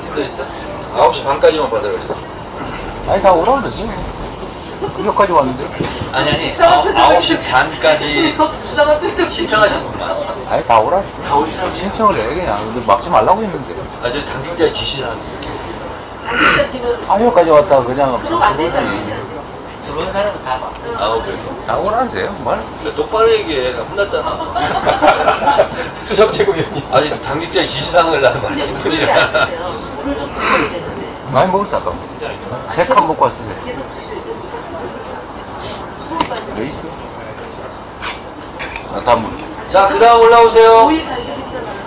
팀도 있어? 9시 반까지만 받으라 그랬어. 아니 다 오라 그러지 여기까지 왔는데 아니 아니 표정을 9시 반까지 신청하신 분만. 아니 다 오라 신청을 해 그냥 근데 막지 말라고 했는데 아주 당직자의 지시라는 당직자님은 아 여기까지 왔다 그냥 그럼 안 되잖아. 들어온 사람은 다 봐. 아, 오케이. 다 오라는데요 말 그래, 똑바로 얘기해. 나 혼났잖아. 수석 최고위원님. 아니, 당직자의 지시사항을 나는 근데 오늘 안 드세요. 오늘 좀 드셔야 되는데 많이 먹었어 아까 세 칸 먹고 왔어요 계속 드셔야 돼. 소금 빠지면 왜 있어? 아 다음 분 자, 그 다음 올라오세요. 오일 간식했잖아요.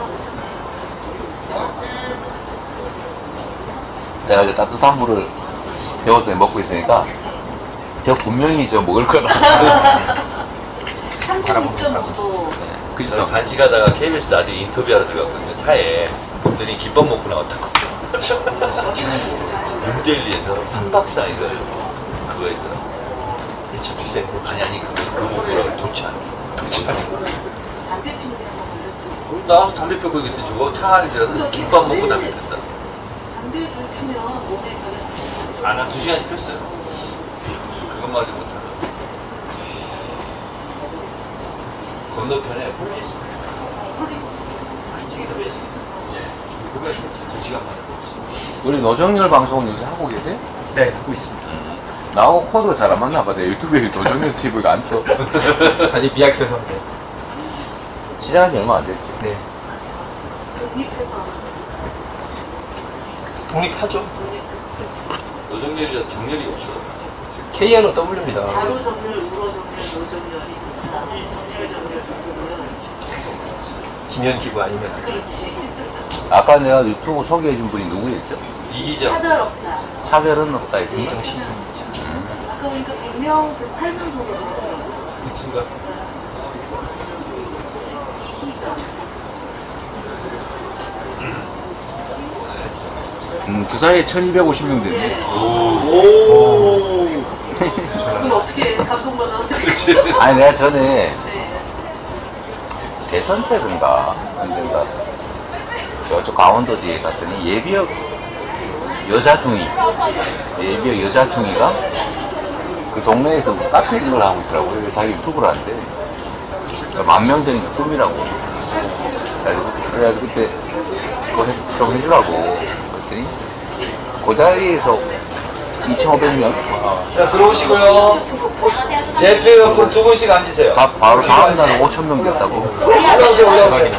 내가 이제 따뜻한 물을 배웠더니 먹고 있으니까 저 분명히 저 먹을 거다 36.5도 저 그죠? 간식하다가 KBS 라디오 인터뷰하러 들어갔거든요. 차에. 그랬더니 김밥 먹고 나왔다고. 뉴델리에서 3박 4일을 그거 했더라고. 일치 주제. 아니, 아니, 그거, 그거 뭐라고 도착. 도착. 담배. 나와서 담배 펴고 그때 저거 차 안에 들어서 김밥 먹고 담배 폈다. 담배를 피면 몸에 저녁 아, 나두 시간씩 폈어요. 그것마저 못하고. 건너편에 매직 있어. 예. 우리 노정열 방송은 요새 하고 계세요? 네, 하고 있습니다. 나하고 코드가 잘 안 맞나 봐. 내 유튜브에 노정열 TV가 안 떠. 아직 미약해서. 네. 시작한 지 얼마 안 됐지. 네. 독립해서 독립하죠. 독립해서 노정렬이라서 정렬이 없어. K는 W입니다. 자로 정렬, 우로 정렬, 노 정렬이 정렬 정렬 정렬 기면 기부 아니면. 그렇지 아까 내가 유튜브 소개해준 분이 누구였죠? 이기적. 차별 없다 차별은 없다 했지. 이정식. 아까 보니까 100명, 108명 정도 되더라고요 그 순간. 음, 그 사이에 1250명 됐네. 어떻게 감동받아서 그렇지. 아니, 내가 전에 네. 대선 때인가, 언젠가, 저쪽 강원도 뒤에 갔더니 예비역 여자 중위, 예비역 여자 중위가 그 동네에서 뭐 카페 를 하고 있더라고요. 자기 유튜브를 하는데. 만명 되는 게 꿈이라고. 그래가지고, 그래가지고 그때 그거 해, 좀 해주라고. 그랬더니 그 자리에서 2,500명? 자, 들어오시고요. 대표 옆으로 두 분씩 앉으세요. 다 바로 다음 날은 5,000명 됐다고. 올라오세요, 올라오세요.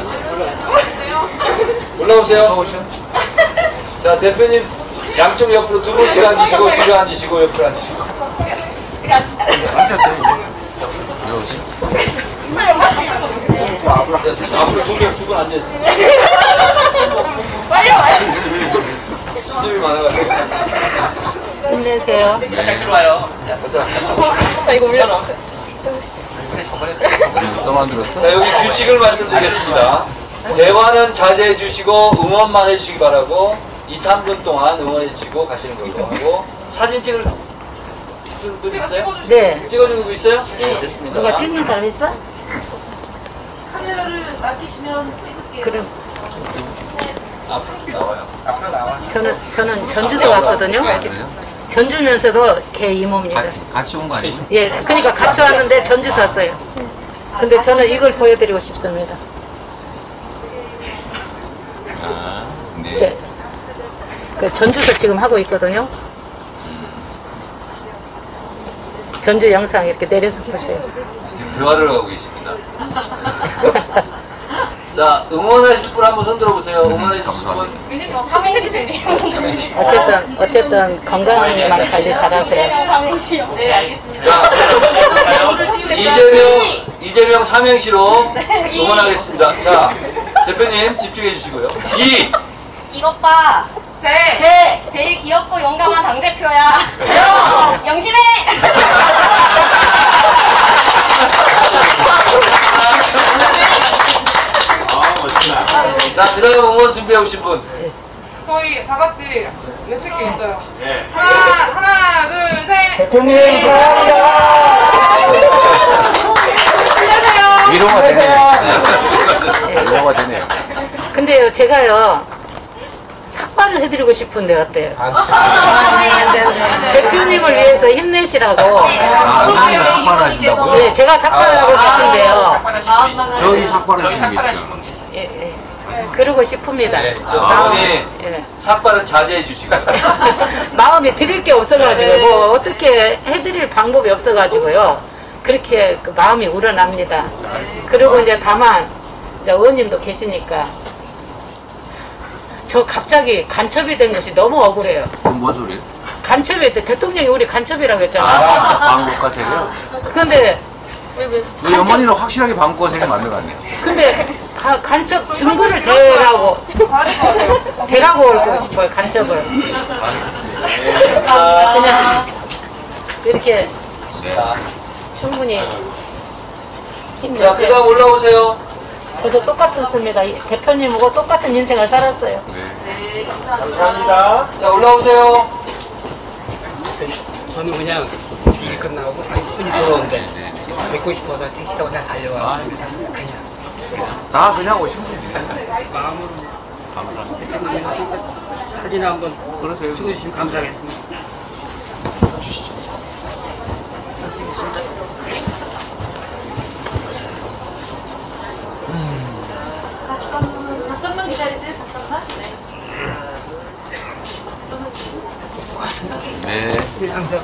올라오세요. 자, 대표님 양쪽 옆으로 두 분씩 앉으시고, 뒤로 앉으시고, 옆으로 앉으시고. 앞으로 두 명, 두분 앉으세요. 빨리 와요. 수줍이 많아가지고. 힘내세요. 잘 들어와요. 자, 자, 이거 올려. 또 만들었어? 자, 여기 규칙을 말씀드리겠습니다. 대화는 자제해 주시고, 응원만 해 주시기 바라고, 2, 3분 동안 응원해 주시고 가시는 걸로 하고, 사진 찍을 분 있어요? 네. 찍어주는 분 있어요? 네, 됐습니다. 누가 찍는 사람 있어? 카메라를 맡기시면 찍을게요 그럼 앞으로 나와요. 저는 저는 전주서 왔거든요. 전주면서도 개 이모입니다. 같이 온 거 아니에요? 예, 그러니까 같이 왔는데 전주서 왔어요. 근데 저는 이걸 보여드리고 싶습니다. 아, 네. 제, 그 전주서 지금 하고 있거든요. 전주 영상 이렇게 내려서 보세요. 지금 대화를 하고 계십니다. 자, 응원하실 분 한번 손 들어보세요. 응원해 주실 분. 어쨌든 어쨌든 건강만 관리 잘하세요. 네 알겠습니다 자, 오늘 띄우니까 이재명, 이재명 삼행시로 응원하겠습니다. 자, 대표님 집중해 주시고요. 이, 이것 봐. 제! 제 제일 귀엽고 용감한 당 대표야. 영심해. 자, 그 다음 응원 준비해 오신 분. 저희 다 같이 외칠 게 있어요. 예. 하나, 하나, 둘, 셋. 대표님 사랑합니다. 힘내세요. 위로가 되네요. 위로가 되네요. 근데요, 제가요, 삭발을 해드리고 싶은데 어때요? 대표님을 위해서 힘내시라고. 아, 삭발하신다고요? 네, 제가 삭발을 하고 싶은데요. 저희 삭발하시는 게 있죠. 예, 예. 그러고 싶습니다. 네, 저 마음, 어머니 예. 삭발은 자제해 주시고. 마음에 드릴 게 없어가지고 뭐 어떻게 해드릴 방법이 없어가지고요. 그렇게 그 마음이 우러납니다. 그리고 이제 다만 이제 의원님도 계시니까 저 갑자기 간첩이 된 것이 너무 억울해요. 그건 뭔 소리예요? 간첩이 때 대통령이 우리 간첩이라고 했잖아. 아, 방국가세요? 근데 우리 어머니는 확실하게 방국가세가 맞는 거 아니에요? 근데 가- 간첩 증거를 대라고. 대라고 올고 싶어요 간첩을. 그냥 이렇게 네. 충분히 자, 힘내세요. 그다음 올라오세요. 저도 똑같았습니다. 이 대표님하고 똑같은 인생을 살았어요. 자, 올라오세요. 저는 그냥 일이 끝나고 아니 손이 들어오는데 뵙고 싶어서 택시 타고 그냥 달려왔습니다. 그냥 다 그냥. 마음으로 감사합니다. 사진 한번 그러세요. 찍어주시면 감사하겠습니다. 잠깐만 기다리세요. 잠깐만. 네. 항상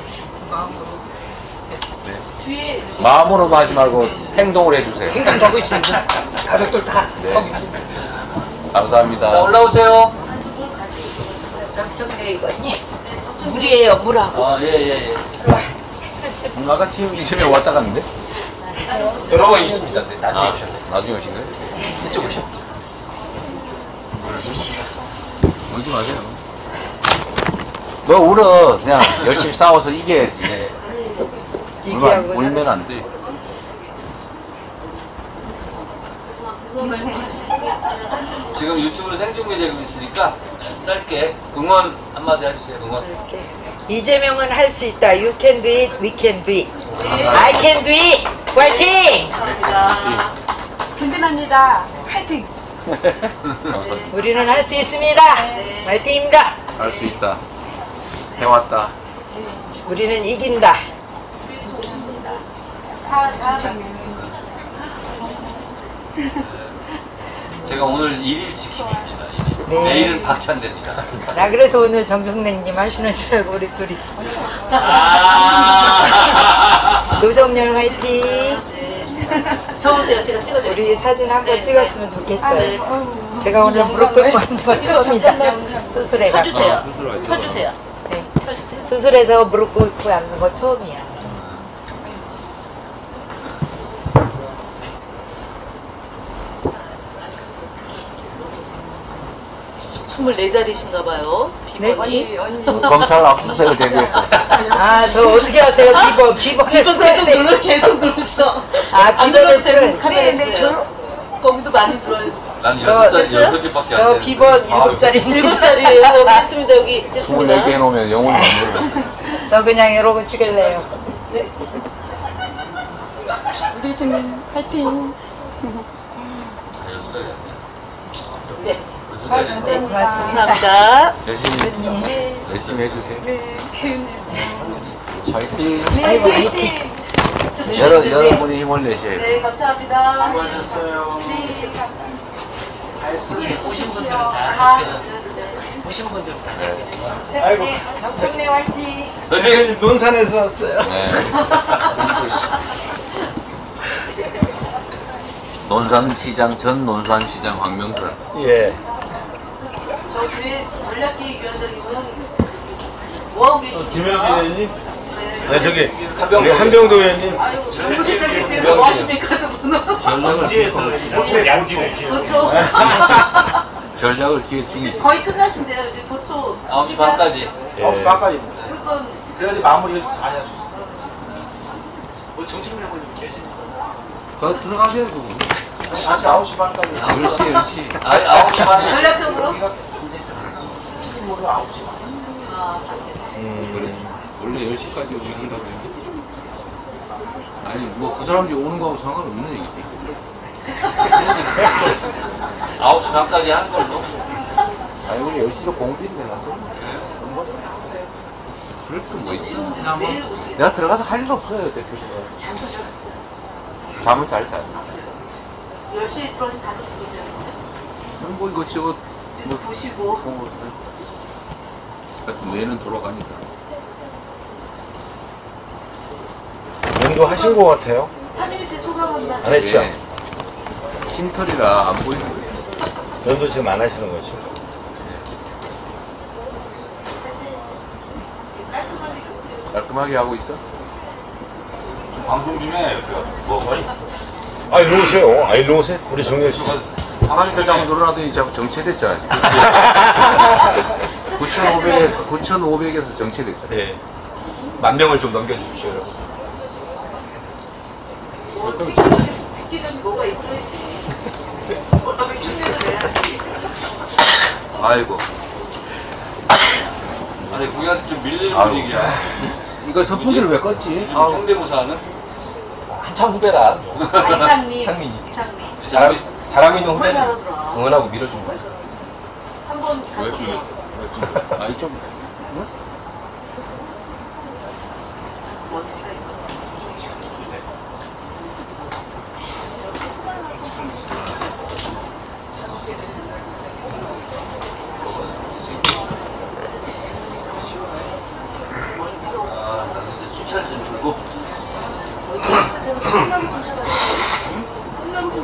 마음으로 하지 말고 행동을 해주세요. 행동도 하고 있습니다. 가족들 다 네. 하고 있습니다. 자, 감사합니다. 올라오세요. 정청래 의원님. 물이에요, 물하고. 아, 예, 예, 예. 아까 팀 이쯤에 왔다 갔는데? 여러 번 있습니다. 네, 나중에 오셨네. 나중에 오신 거예요? 이쪽 오셨어. 울지 마세요. 너 울어. 그냥 열심히 싸워서 이겨야지. 울면, 울면 안 돼. 지금 유튜브로 생중계되고 있으니까 짧게 응원 한마디 해주세요. 응원. 이재명은 할 수 있다. You can do it, we can do it. I can do it. 화이팅! 든든합니다. 화이팅! 감사합니다. 우리는 할 수 있습니다. 화이팅입니다. 할 수 있다. 해왔다. 우리는 이긴다. 제가 오늘 1일 지킵니다. 네. 내일은 박찬대입니다. 나 그래서 오늘 정정래님 하시는 줄 알고 우리 둘이. 아~ 노정열 화이팅! 저 오세요 제가 찍어드릴게요 우리 사진 한번 찍었으면 좋겠어요. 제가 오늘 무릎 꿇고 하는 거 처음이다. 수술해가지고. 펴주세요 펴주세요 수술해서 무릎 꿇고 앉는 거 처음이야. 스물네 살이신가 봐요. 비번이. 검찰 압수수색을 대비했어. 아, 저 어떻게 하세요? 비번, 비번을 계속 풀어야 눌러 계속 눌러서 아, 안 비번을 되는 카메라 주세요. 거기도 많이 들어요. 난저 여섯 살, 됐어요? 여섯 개밖에 안저 되는데. 비번 일곱 짜리 일곱 자리예요. 여기 있습니다. 여기 됐습니다. 24개 해놓으면 영혼이 안 들어. 저 그냥 이러고 찍을래요. 우리 지금. 여섯 살이야. 네. 고맙습니다. 감사합니다. 열심히, 열심히 해주세요. 화이팅. 아이고, 화이팅. 여러, 여러분이 힘을 내셔야 돼요. 네, 감사합니다. 오신 분들은 다 오신 분들은 다 아이고. 정청래 화이팅. 선생님, 논산에서 왔어요. 네. 논산시장, 전 논산시장 황명철. 예. 저 뒤에 전략기획위원장님은 뭐하고 계십니까? 김영기 의원님. 네, 저기 우리 한병도 의원님. 아유, 정부실장님 뒤에서 뭐 하십니까, 저분은? 그렇죠. 전략을 기획 중이죠. 거의 끝나신대요. 이제 보초. 9시 반까지. 예. 어, 반까지. 그건 그래야지 마무리 잘 할수 있어. 더 들어가세요, 그분. 다시 9시 반까지. 10시, 10시. 아, 9시 반에. 전략적으로 출입으로 9시 반. 그래. 원래 10시까지 오긴 한다고 했는데. 아니, 뭐 그 사람들이 오는 거하고 상관없는 얘기지. 9시 반까지 한 걸로. 아니 우리 10시로 공지인데 나서 그럴 거뭐 있어. 내가 들어가서 할일 없어요 대표님 잠도 잘 잠을 잘 자. 10시에 들어와서 바로 죽으세요. 뭐 이거 저거 뭐 보시고. 하여튼 뇌는 돌아가니까 면도 하신 것 같아요. 3일째 소감 한마디. 안 했죠? 예. 흰털이라 안 보이는 거예요 면도 지금 안 하시는 거죠. 깔끔하게 하고 있어? 방송 중에 뭐 거의 아, 일로 오세요. 아, 일로 오세요. 우리 정렬 씨. 하나님께 자꾸 늘어나더니 자꾸 정체됐잖아 지금 9,500에 9,500에서 정체됐잖아 네. 만 명을 좀 넘겨주십시오, 여러분. 뭐 뭐가 있어야지. 뭐라면 흉내를 내야지. 아이고 아니 우리한테 좀 밀리는 아유. 분위기야. 이거 선풍기를 왜 껐지? 아우. 성대모사는 한참 후배라. 아, 이상민. 이상민이. 이상민. 자랑이 좀 정말 잘하더라. 응원하고 밀어준 거야. 한번 같이. 있어서. 아, 좀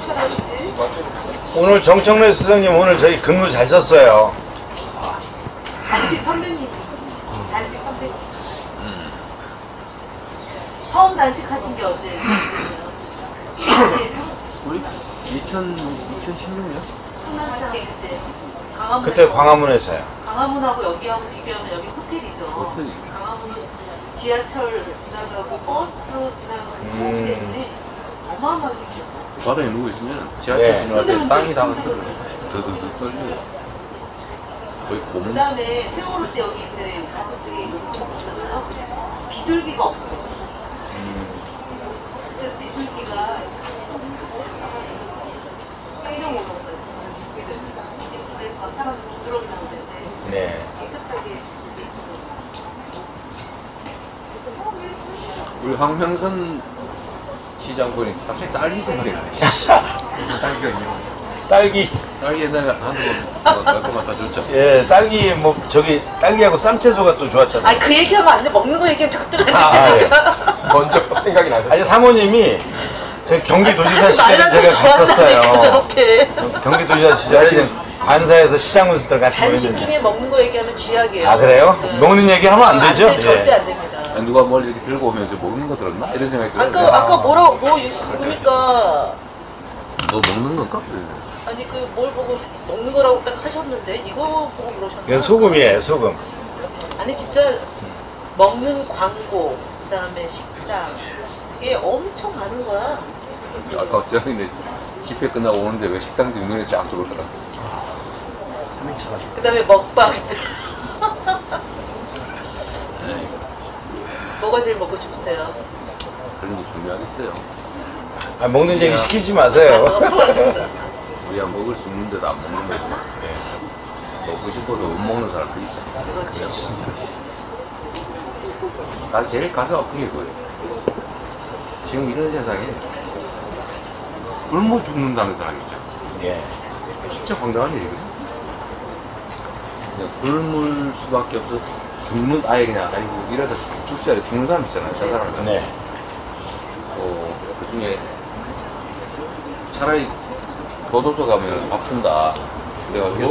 찾아주지. 오늘 정청래 수석님 오늘 저희 근무 잘 썼어요. 단식 선배님. 단식 선배님. 처음 단식하신 게 언제? 우리 2000 2016년 청남시 하실 때. 강화문 그때 광화문에서요. 강화문하고 여기하고 비교하면 여기 호텔이죠. 호텔. 강화문은 지하철 지나가고 버스 지나가고 음. 때문에 어마어마하게 길어요. 바다에 누워 있으면 지하철 네. 지나갈 때 땅이 다 흔들흔들. 더더더 떨려요 거의 그 고문 다음에 세월호 때 여기 이제 가족들이 놀고 있었잖아요. 비둘기가 없어. 그 비둘기가 한명 올랐어요. 그래서 막 사람 부드럽게 나오는데 네. 돼. 우리 황명선 시장 보니 갑자기 딸기 생각이 나네 딸기가 있냐 딸기. 딸기 옛날에 한번날것 같아 줬죠 예, 딸기 뭐 저기 딸기하고 쌈채소가 또 좋았잖아요. 아니 그 얘기하면 안 돼. 먹는 거 얘기하면 자꾸 아, 아, 예. 먼저 생각이 나죠. 아니 사모님이 저 경기도지사 시절에 제가 갔었어요. 저렇게. 경기도지사 시절에 관사에서 시장문수들 같이 간식 보냈는데. 중에 먹는 거 얘기하면 쥐약이에요. 아 그래요? 네. 먹는 얘기 하면 안 되죠? 돼, 절대 예. 안 됩니다. 누가 뭘 이렇게 들고 오면 저 먹는 거 들었나? 이런 생각이 들어요 아까 아까 뭐라고 뭐 보니까 너 먹는 건가? 아니 그 뭘 보고 먹는 거라고 딱 하셨는데 이거 보고 그러셨나? 이건 소금이에요, 소금. 아니 진짜 먹는 광고 그다음에 식당 이게 엄청 많은 거야. 아까 저기 집회 끝나고 오는데 왜 식당들이 눈에 쫙 들어오더라 그다음에 먹방. 뭐가 제일 먹고 싶으세요? 그런 게 중요하겠어요 아, 먹는 얘기 시키지 마세요. 우리가 먹을 수 있는데도 안 먹는 거지 먹고 싶어도 못 먹는 사람들 있잖아 그렇죠. 나 제일 가슴 아픈 게 그거예요 지금 이런 세상에 굶어 죽는다는 사람이 있잖아 예. 진짜 황당한 일이거든 그냥 굶을 수밖에 없어 죽는 아예 그냥 아이고 이러다 죽지 않아 죽는 사람 있잖아요 저 사람은 네. 어, 그 중에 차라리 교도소 가면 밥 준다. 그래가지고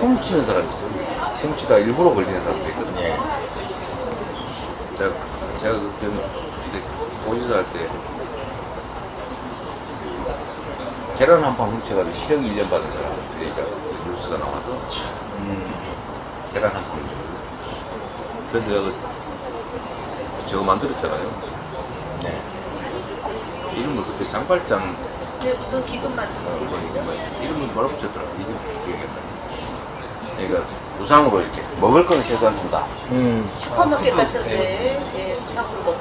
훔치는 사람이 있어요. 훔치다 일부러 걸리는 사람도 있거든요. 예. 제가, 제가 그때 보지사 할때 계란 한 판 훔쳐가지고 실형 1년 받은 사람 그러니까 뉴스가 나와서 음, 계란 한 판. 그래서 내가 그- 저거 만들었잖아요. 네. 이름을 그때 장발장 근데 무슨 기금 만든 어, 거뭐 뭐라 붙였더라 이름 기억이 안 나. 그러니까 무상으로 이렇게 먹을 거는 최소한 준다. 음. 슈퍼마켓 같은데 예, 부상으로 먹고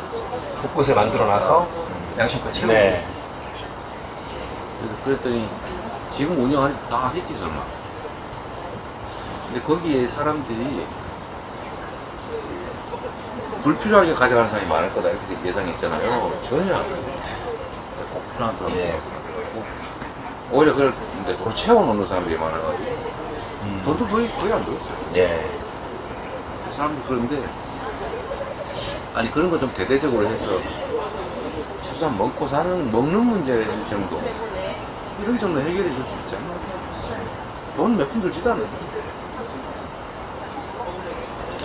곳곳에 만들어놔서 양심껏 채우고 네. 그랬더니 지금 운영하니 다 하겠지 설마. 근데 거기에 사람들이 불필요하게 가져가는 사람이 많을 거다 이렇게 예상했잖아요. 전혀 안 그래요. 꼭 필요한 사람이 예. 오히려 그걸 근데 돈 채워놓는 사람들이 많아가지고 돈도 거의 거의 안 들었어요. 예. 사람들 그런데 아니 그런 거 좀 대대적으로 해서 최소한 먹고 사는 먹는 문제 정도 이런 정도 해결해 줄 수 있잖아. 돈 몇 푼 들지도 않아.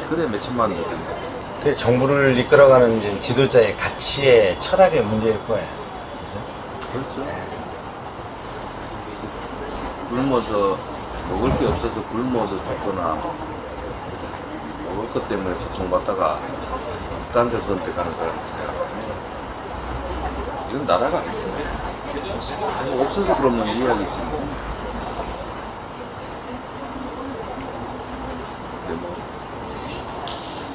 그래 몇 천만 원. 그 정부를 이끌어가는 이제 지도자의 가치의 철학의 문제일 거예요. 그렇죠. 굶어서 먹을 게 없어서 굶어서 죽거나 먹을 것 때문에 고통받다가 극단적 선택하는 사람들 생각하면 이건 나라가 아니죠. 뭐 없어서 그러면 뭐. 근데 뭐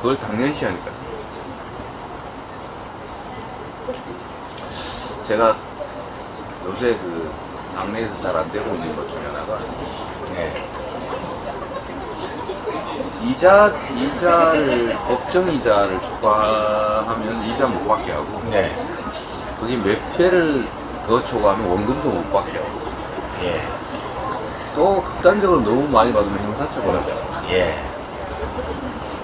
그걸 당연시 하니까 제가 요새 그 당내에서 잘 안 되고 있는 것 중에 하나가 네. 이자 이자를 법정 이자를 초과하면 이자 못 받게 하고 네. 그게 몇 배를 더 초과하면 원금도 못 받게 하고 예. 또 극단적으로 너무 많이 받으면 형사처벌. 예.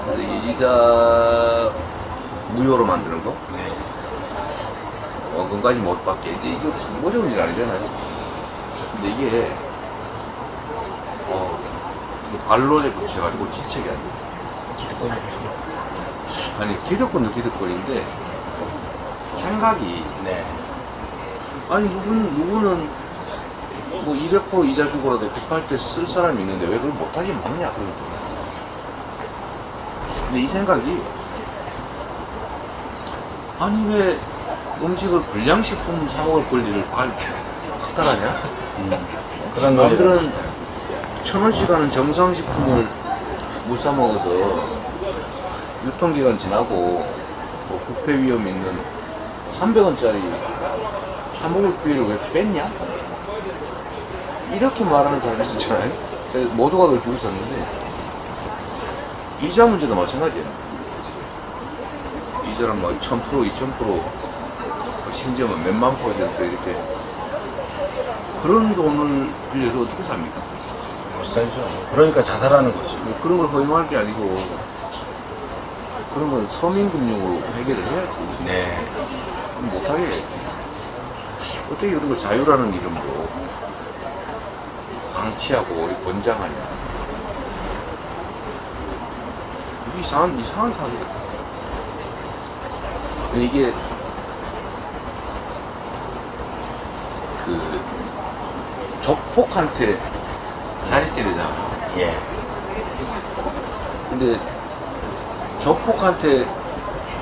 근데 이 이자 무효로 만드는 거 네. 원금까지 못 받게 이제 이게 무슨 어려운 일 아니잖아요. 근데 이게 어, 뭐 반론에 붙여가지고 지책이 안 돼. 아니 기득권도 기득권인데 생각이 네. 아니 누군 누구는 뭐 200% 이자 주고라도 급할 때 쓸 사람이 있는데 왜 그걸 못하게 막냐 그런 거. 근데 이 생각이 아니 왜 음식을 불량식품 사 먹을 권리를 발- 박탈하냐? 그런 논리를- 남들은 천 원씩 하는 정상식품을 못 사 먹어서 유통기간 지나고 뭐 부패 위험 있는 300원짜리 사 먹을 기회를 왜 뺐냐? 이렇게 말하는 사람이 있잖아요. 모두가 그걸 두고 있었는데 이자 문제도 마찬가지예요. 이자는 막 1000%, 2000%, 심지어 뭐 몇만 퍼센트 이렇게 그런 돈을 빌려서 어떻게 삽니까? 못 살죠. 그러니까 자살하는 거죠. 뭐 그런 걸 허용할 게 아니고 그런 건 서민금융으로 해결을 해야지. 네. 못하게. 어떻게 이런 걸 자유라는 이름으로 방치하고 권장하냐. 이상한, 이상한 같아. 근데 이게 그 적폭한테 자릿세례잖아. 예. 근데 적폭한테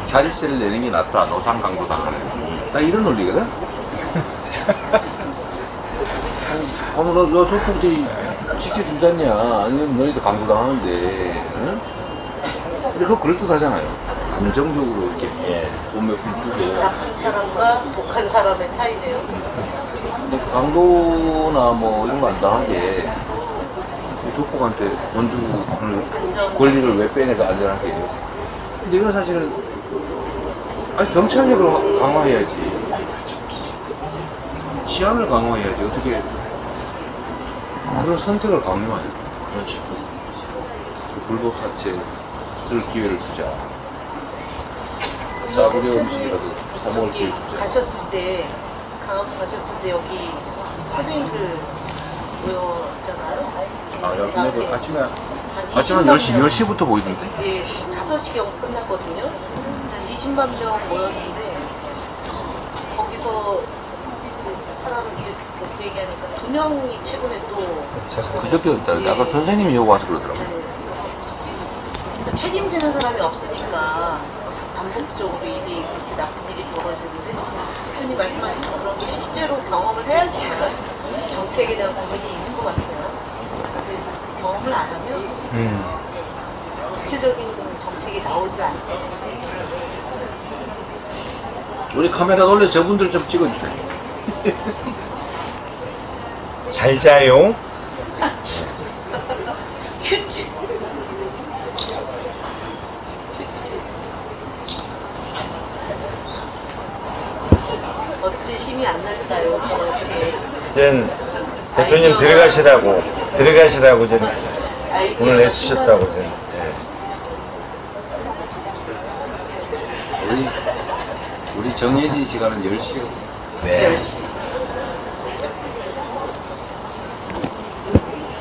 자릿세를 내는 게 낫다. 노상 강도 당하는. 나 이런 논리거든. 어머 너, 너 적폭들이 지켜주잖냐. 아니면 너희도 강도 당하는데. 응? 근데 그거 그럴듯하잖아요. 감정적으로 이렇게 예. 주고. 나쁜 사람과 독한 사람의 차이네요. 근데 강도나 뭐 이런 거 안 당하게 주고 하는 권리를 왜 빼내가 안전하게 해요? 근데 이건 사실은 아니 경찰력을 강화해야지 치안을 강화해야지 어떻게 그런 선택을 강요하냐 그렇죠. 그 불법 사채 쓸 기회를 주자 싸구려 음식이라도 사 먹을 기회 저기 주자 가셨을 때 강원 가셨을 때 여기 선생님들 모였잖아요. 아 여기 그 아침에 한 아침 한 20만 10시, 명. 10시부터 보이던데 예, 5시경 끝났거든요. 한 20만 명 모였는데 거기서 사람을 이제 그렇게 얘기하니까 두 명이 최근에 또 그저께였다. 예. 아까 선생님이 여기 와서 그러더라고요. 네, 그래서 책임지는 사람이 없으니까 반복적으로 일이 그렇게 나쁜 일이 벌어지는데 흔히 말씀하신 그런 게 실제로 경험을 해야지만 정책에 대한 고민이 있는 것 같아요. 근데 경험을 안 하면 음. 구체적인 정책이 나오지 않고 우리 카메라 돌려 저분들 좀 찍어주세요. 잘 자요. 휴지. 어찌 힘이 안 날까요? 저렇게. 이젠 대표님 들어가시라고 들어가시라고 이제 오늘 애쓰셨다고 이제. 예. 우리 우리 정해진 시간은 10시요. 네.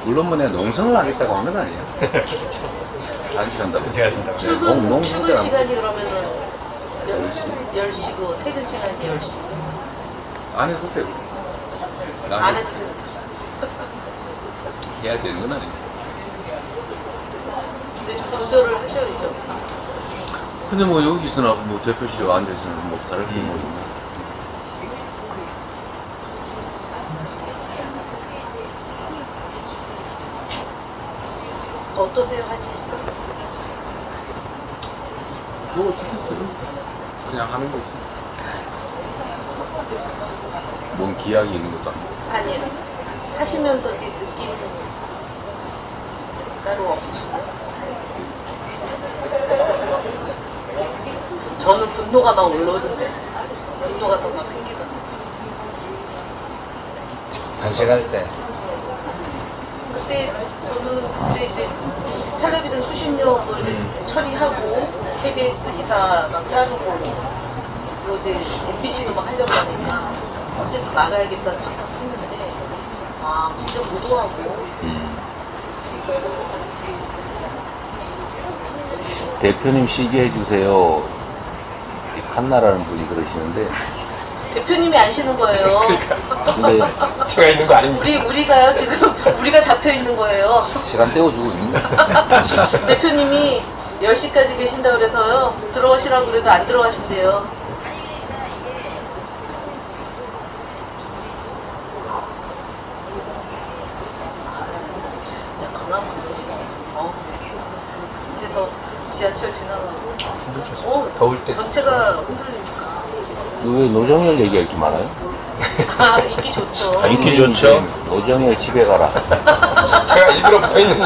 물론 뭐 내가 농성을 하겠다고 한 건 아니에요. 안 시간다고. 제가 하신다고. 출근, 농 출근 성장 시간이 그러면은 10시. 10시고 퇴근 시간이 10시. 안 해도 되고. 안난 해도 해야 되는 건 아니에요. 근데 좀 조절을 하셔야죠. 근데 뭐 여기서나 뭐 대표실에 앉아서는 뭐 다를 게 뭐. 있 어떠세요 하시니까? 뭐 어떻겠어요? 그냥 하는 거지. 뭔 기약이 있는 것도 아니고. 아니요. 하시면서 이 느낌 따로 없으신가요? 저는 분노가 막 올라오던데. 분노가 더 막 생기던데. 단식할 때 저는 그때 이제 수신료도 이제 처리하고 KBS 이사 막 자르고 그리고 이제 MBC도 막 하려고 하니까 어쨌든 나가야겠다 생각했는데 아 진짜 무도하고 대표님 쉬게 해주세요. 이 칸나라는 분이 그러시는데. 대표님이 안 쉬는 거예요. 근데 제가 있는 거 아닙니다. 우리 우리가요 지금 우리가 잡혀 있는 거예요. 시간 때워주고 있는 거야. 대표님이 10시까지 계신다 그래서요 들어가시라고 그래도 안 들어가신대요. 진짜 강화문이 어, 밑에서 지하철 지나가고 어, 더울 때. 전체가 흔들리니까 왜 노정열 얘기가 이렇게 많아요? 아 인기 좋죠. 아, 인기 선생님 좋죠. 이제 노정열 집에 가라. 제가 일부러 붙어 있는 거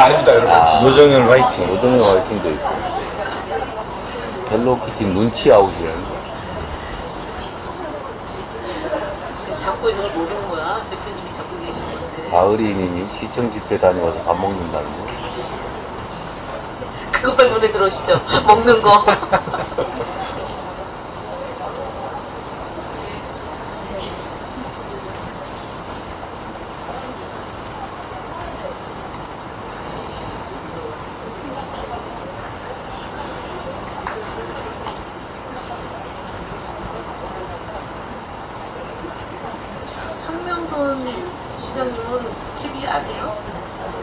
아닙니다, 여러분. 아. 노정열 화이팅. 노정열 화이팅도 있고. 헬로키티 눈치 아웃이라는 지금 잡고 있는 걸 모르는 거야. 대표님이 잡고 계신 건데. 가을이님이 시청 집회 다녀와서 밥 먹는다는 거. 그것만 눈에 들어오시죠? 먹는 거. 황명선 시장님은 TV 안 해요?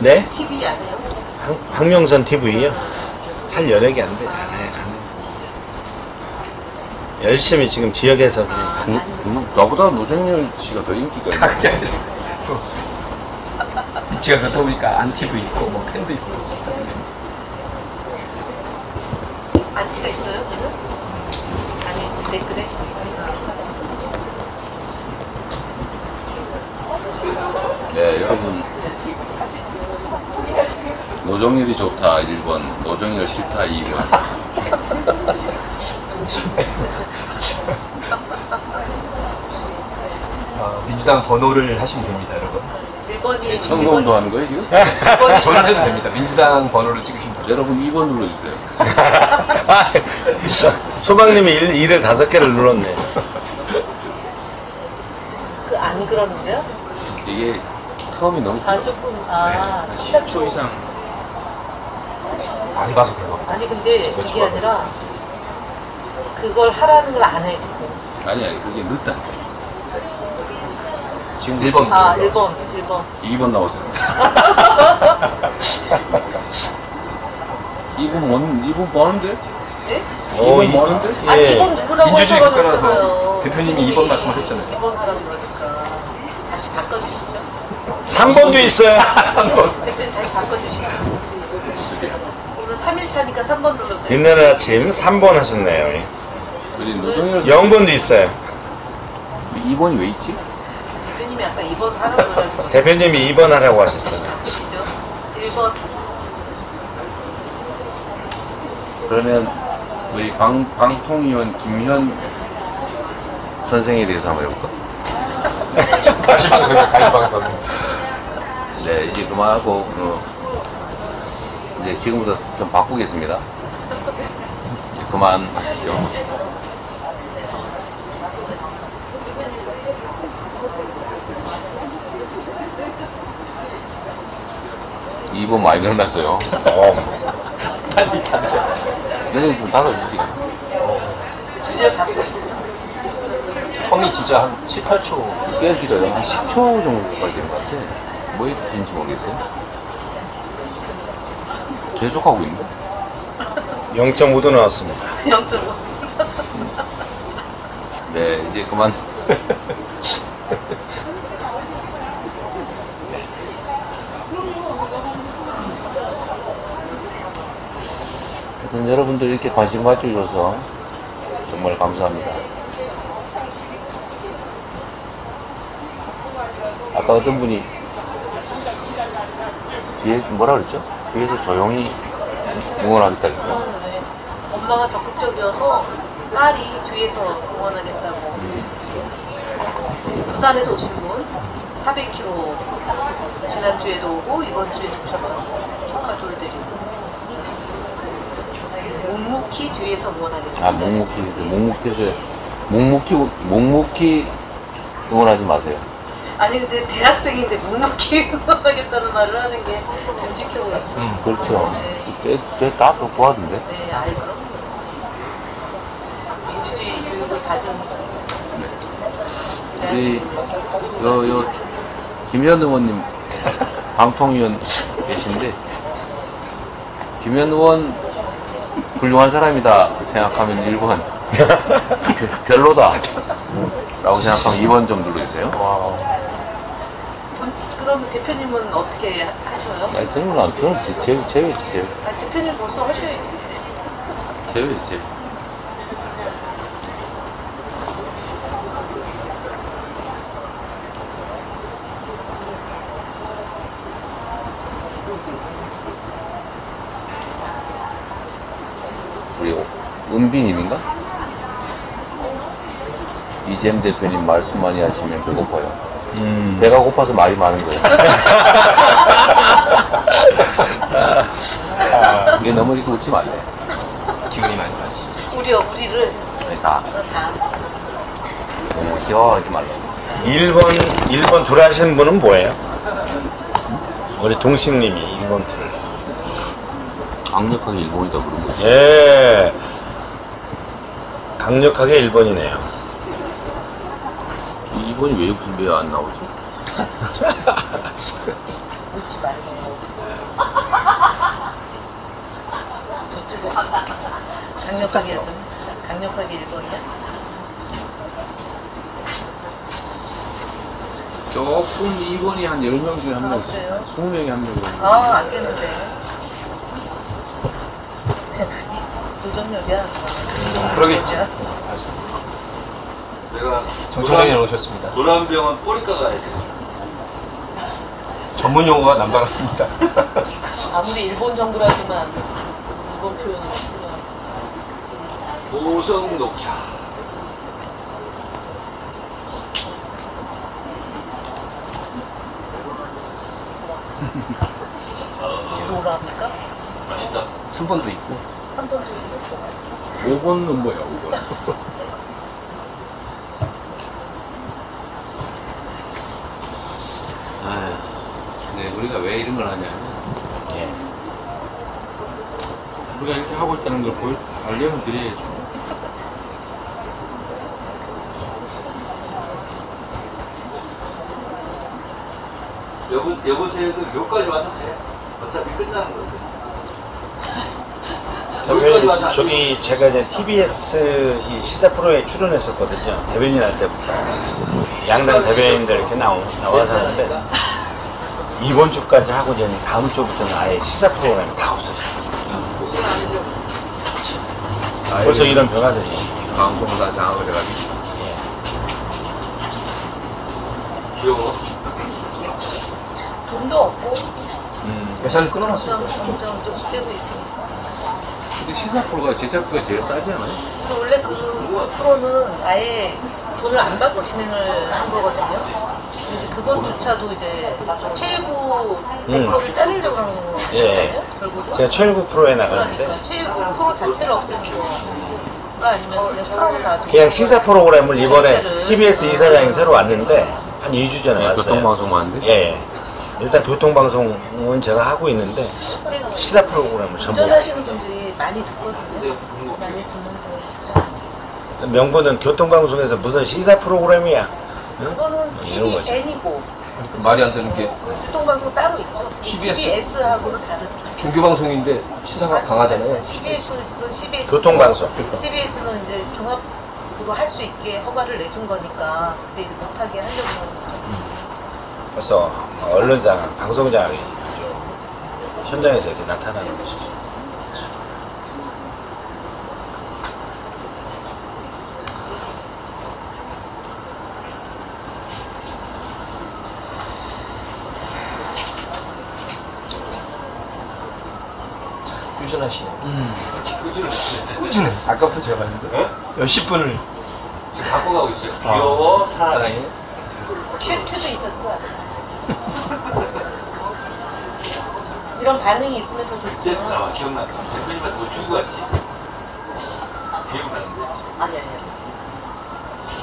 네? TV 안 해요? 황, 황명선 TV요? 할 여력이 안 돼. 안 해, 안 해. 열심히 지금 지역에서 그냥 음, 음, 나보다 노정열 씨가 더 인기가 있네. 위치가 그렇다 보니까 안티도 있고 뭐 팬도 있고 그렇습니다. 안티가 있어요 지금? 아니 댓글에? 네, 여러분. 노정열이 좋다 1번, 노정열 싫다 2번. 아, 민주당 번호를 하시면 됩니다, 여러분. 1번이 성공도 하는 거예요 지금? 저는 해도 됩니다. 민주당 번호를 찍으시면 됩니다. 여러분 2번 눌러주세요. 아, 소방님이 일, 일을 다섯 개를 눌렀네. 그 안 그러는데요? 이게 텀이 너무 아 조금 아 10초 이상. 많이 봐서 그런 거. 아니 근데 몇 이게 초가 아니라 그걸 하라는 걸 안 해 지금 아니 아니 그게 늦다. 지금 1번. 아 1번 1번 2번 나왔습니다. 2번 뭔 2번 뭐 하는데? 네? 오, 이번 이- 뭐 하는데? 아니 예. 2번 누구라고 민주주의 국가라서. 대표님이 2번 말씀하셨잖아요. 2번 하라고 그러니까 다시 바꿔주시죠 3번도 있어요. 3번. 대표님 다시 바꿔주시죠 3일차니까 3번 눌러세요 옛날 아침 3번 하셨네요. 우리 노정열 0번도 있어요. 2번이 왜 있지? 대표님이 아까 2번 대표님이 2번 하라고 하셨잖아요. 그죠? 1번 그러면 우리 방, 방통위원 김현 선생에 대해서 한번 해볼까? 다시 방송이야, 다시 방송. 네, 이제 그만하고, 어, 이제 지금부터 좀 바꾸겠습니다. 이제 그만 하시죠. 이번 많이 늘어났어요. 빨리 닫자. 얘는 좀 닫아주지. 주제 바꾸시죠. 텀이 진짜 한 7, 8초. 꽤 길어요. 한 10초 정도까지 되는 것 같아요. 뭐 이렇게 긴지 모르겠어요. 계속 하고 있네. 0.5도 나왔습니다. 0.5. 네, 이제 그만. 하여튼 여러분들 이렇게 관심 가져주셔서 정말 감사합니다. 아까 어떤 분이 뒤에 뭐라 그랬죠? 뒤에서 조용히 응원하겠다 그랬죠? 네. 엄마가 적극적이어서 딸이 뒤에서 응원하겠다고. 부산에서 오신 분 400km 지난주에도 오고 이번 주에도 오셨다고 조카 돌들이 묵묵히 뒤에서 응원하겠습니다. 아, 묵묵히, 묵묵히서, 묵묵히, 묵묵히 응원하지 마세요. 아니 근데 대학생인데 묵묵히 응원하겠다는 말을 하는 게 듬직해 보였어. 그렇죠. 꽤, 꽤다 그렇고 하던데. 네, 아이 그럼요. 민주주의 교육을 받은 우리, 요, 요, 김현 의원님, 방통위원 계신데, 김현 의원 훌륭한 사람이다 생각하면 1번, 별로다. 라고 생각하면 2번 좀 눌러주세요. 그러면 대표님은 어떻게 하셔요? 아니, 저는 안, 저는 제, 제, 제, 제, 아, 대표님 벌써 하셔야지. 제, 제. 우리 은비님인가? 이재M 대표님 말씀 많이 하시면 배고파요. 배가 고파서 말이 많은 거예요. 이게 너무 이렇게 웃지 말래. 기운이 많이 나시. 우리요, 우리를 다 다. 너무 희화하지 말라고. 1번, 1번 둘 하시는 분은 뭐예요? 우리 동식님이 1번 둘. 강력하게 일본이다 그런 거지. 예. 강력하게 1번이네요. 이- 이번이 왜 무슨 왜안 나오지? 웃지 말고. 저쪽에 강력하게 하죠. 강력하게 1번이야? 조금 이번이 한 10명 중에 한명 있어. 그래요? 20명이 한 명. 있어. 아, 안 되는데. 도전력이야. 그러겠지. 제가 정청래님 오셨습니다. 노란 병은 뿌리과 가야 돼. 전문 용어가 남다릅니다. 아무리 일본 정부라지만 일본 표현은. 보성 녹차. 계속 오라 합니까? 맛있다. 3번도 있고. 한 번도 있을 거. 5번은 뭐야, 5번? 아휴, 근데 우리가 왜 이런 걸 하냐면, 예. 우리가 이렇게 하고 있다는 걸 보여, 알려면 드려야죠. 여보, 여보세요도 묘까지 와도 돼. 어차피 끝나는 거거든. 대표님, 저기 제가 이제 TBS 이 시사 프로에 출연했었거든요. 대변인 할 때부터. 양당 대변인들 이렇게 나오, 나와서 하는데 이번 주까지 하고 이제 다음 주부터는 아예 시사 프로그램이 다 없어져요. 벌써 이런 변화들이. 방송을 다 장악을 해가지고. 귀여워. 돈도 없고 예산을 끊어놨어. 점점 점점 좀 되고 있으니까. 근데 시사 프로가 제작비가 제일 싸지 않아요? 근데 원래 그 프로는 아예 돈을 안 받고 진행을 한 거거든요. 근데 그것조차도 이제 체육부 음. 거를 자르려고 하는 거거든요. 예. 결국은. 제가 최일구 프로에 나가는데 그러니까 체육부 프로 자체를 없애는 거가 아니면 그냥 프로로 놔두고 그냥 시사 프로그램을 이번에 전체를. TBS 이사장이 새로 왔는데 한 2주 전에 네, 왔어요. 교통방송 하는데? 예. 일단 교통방송은 제가 하고 있는데 시사 프로그램을 전부 운전하시는 분들이 많이 듣거든요. 많이 듣는데 잘 명분은 교통방송에서 무슨 시사 프로그램이야. 응? 그거는 거지. TVN이고 말이 안 되는 게 교통방송 따로 있죠. TBS? TBS하고는 다르죠. 종교 방송인데 시사가 강하잖아요. CBS는 CBS 교통방송. TBS는 이제 종합으로 할수 있게 허가를 내준 거니까 근데 이제 못하게 하려고 하는 거죠. 그래서 언론장, 방송장이 현장에서 이렇게 나타나는 것이죠. 하시네. 꾸준해. 아까부터 제가 봤는데 몇십 분을 지금 바꿔가고 있어요. 귀여워, 사랑해. 큐트도 있었어. 이런 반응이 있으면 더 좋죠. 나 기억나. 대표님한테 뭐 주고 갔지. 기억나는데. 아니 아니.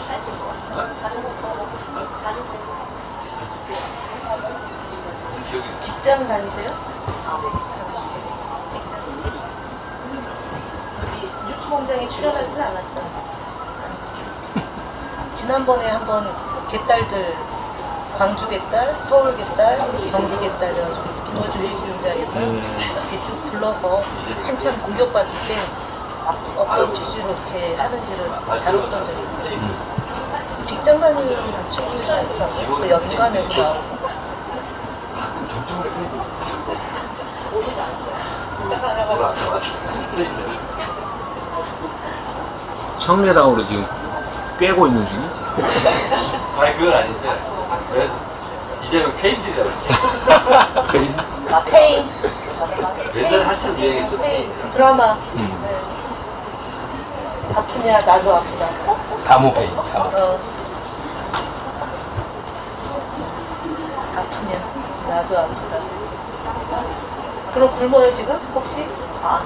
사진 찍어. 사진 찍어. 사진 찍어. 기억이 직장 다니세요? 아, 네. 직장. 여기 뉴스 공장에 출연하진 않았죠? 지난번에 한번 개딸들 광주 개딸, 서울 개딸, 경기 개딸 해가지고 김어준 뉴스공장에서 이렇게 쭉 불러서 한참 공격받을 때 어떤 취지로 이렇게 하는지를 다뤘던 적이 있어요. 직장 다니는 친구들하고 또 연관에도 나오고 청래당으로 지금 꿰고 있는 중이지. 아니 그건 아닌데. 그래서 이재명 폐인이라고 그랬어. 폐인? 아, 폐인. 옛날에 한참 유행했어. 폐인. 드라마. 네. 아프냐, 나도 아프다. 다모페이. 다모. 어. 아프냐, 나도 아프다. 그럼 굶어요, 지금? 혹시? 아,